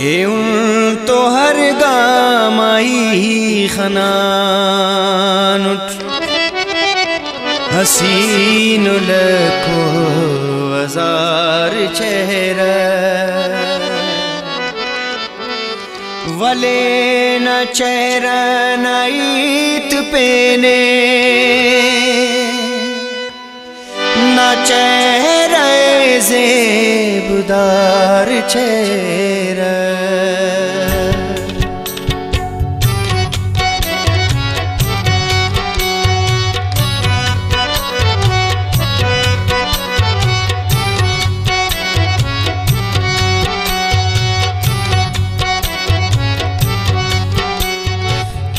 एउं तो हर गामाई खनानुट हसीन लको हज़ार चेहरा। वले न चेहरा नईत पेने। न चेहरा जेबदार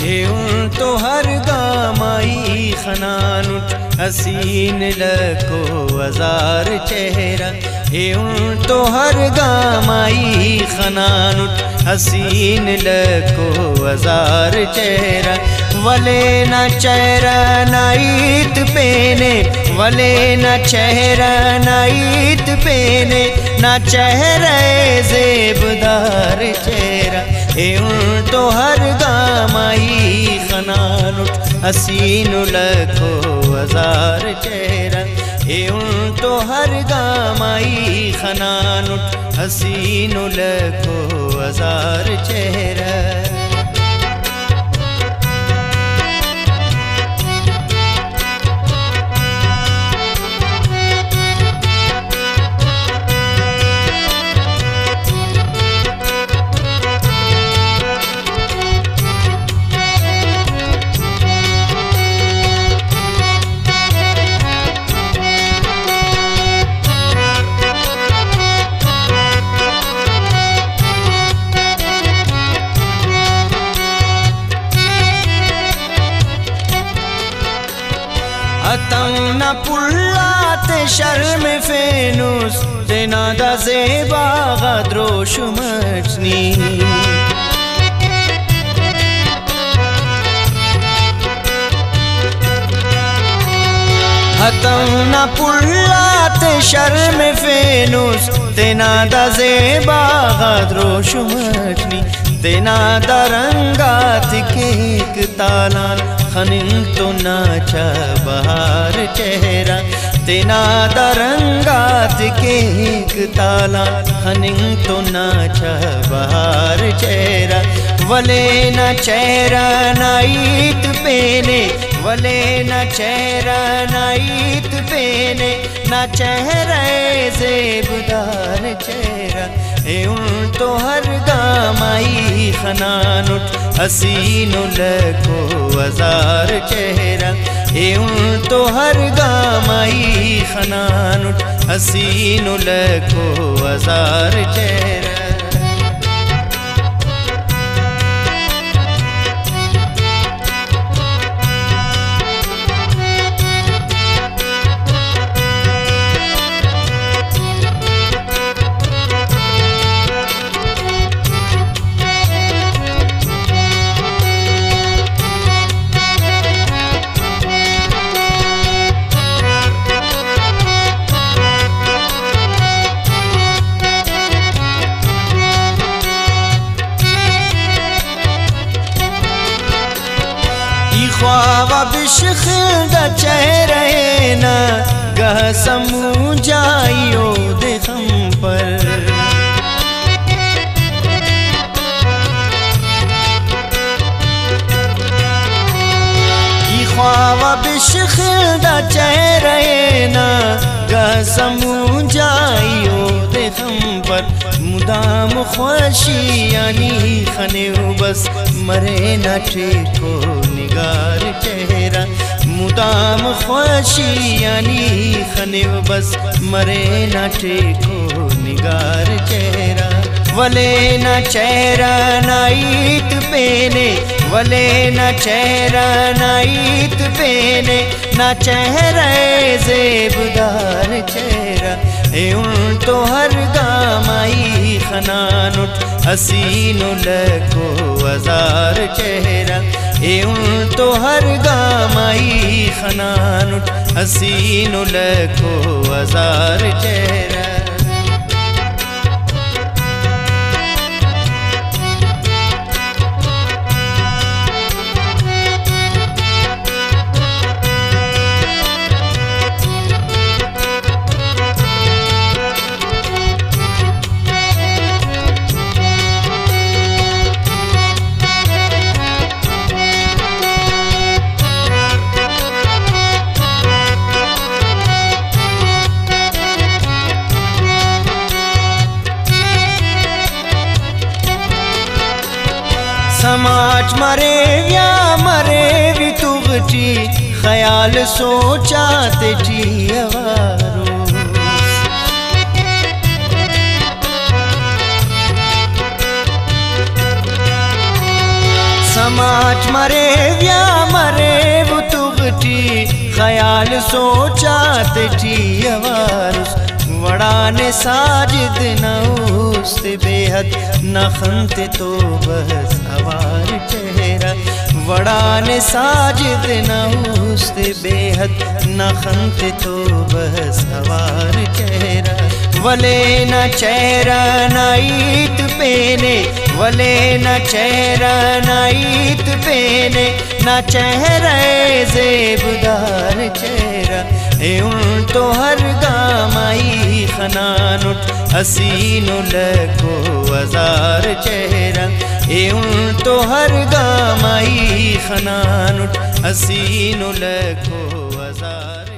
चेहरा तो हर गामाई खनानुट हसीन लको हज़ार चेहरा। एउं तो हर गामाई खनानुट हसीन लको हज़ार चेहरा। वले न चेहरा नाइत पेने वले न चेहरा नाइत पेने न चेहरा जेबदार चेहरा। तो हर गामाई खनानुट हसीन लखो हजार चेहरा। एउं तो हर गामाई खनानुट हसीन लखो हजार चेहरा पुल्लाते शर्म फेनुस तेना दा जेबा गद्रोश मचनी हतम न पुल्लाते शर्म फेनुस तेना दा जेबा गद्रोश मचनी तेना दरंगात केक तालान खनिन तो नाचा बहार चेहरा। तेना दरंगात केक ताला खनिन तो नाचा बहार चेहरा। वले न चेहरा नाइत पेने, वले न चेहरा नाइत पेने, न चेहरा जेबदार चेहरा। एउं तो हर गामाई खनानुट हसीन लखो हजार चेहरा एउं तो हर गामाई खनानुट हसीन लखो हजार चेहरा ख्वाब बिशख द चेहरे न, गह समू जाइयो दे पर। ख्वाब बिशख द चेहरे न, गह समू हम पर मुदाम खुशियानी खने बस मरे न ठेको निगार चेहरा मुदाम खुशियानी खने बस मरे न ठेको निगार चेहरा वले न चेहरा नाइत पेने वले न चेहरा नाइत पेने न चेहरा जेबदार चेहरा एउं तो हर गामाई खनानुट हसीन लको हजार चेहरा एउं तो हर गामाई खनानुट हसीन लको हजार चेहरा मरे या मरे भी तुगटी ख्याल सोचा अवारो। समाज मरे या मरे वो तुगटी ख्याल सोचा तेटी अवारुस वड़ाने साजिद नौस्त बेहद नखंत तो बस चेहरा वड़ाने साजिद नौस्त बेहद नखंत तो बस हवार चेहरा। वले न चेहरा नाइत पेने, वले न चेहरा नाइत पेने, न चेहरा जेबदार चेहरा। ए तो हर गामाई खनान उठ, हसीन लको हज़ार चेहरा। ए उन तो हर गामाई खनान उठ हसीन लको हजार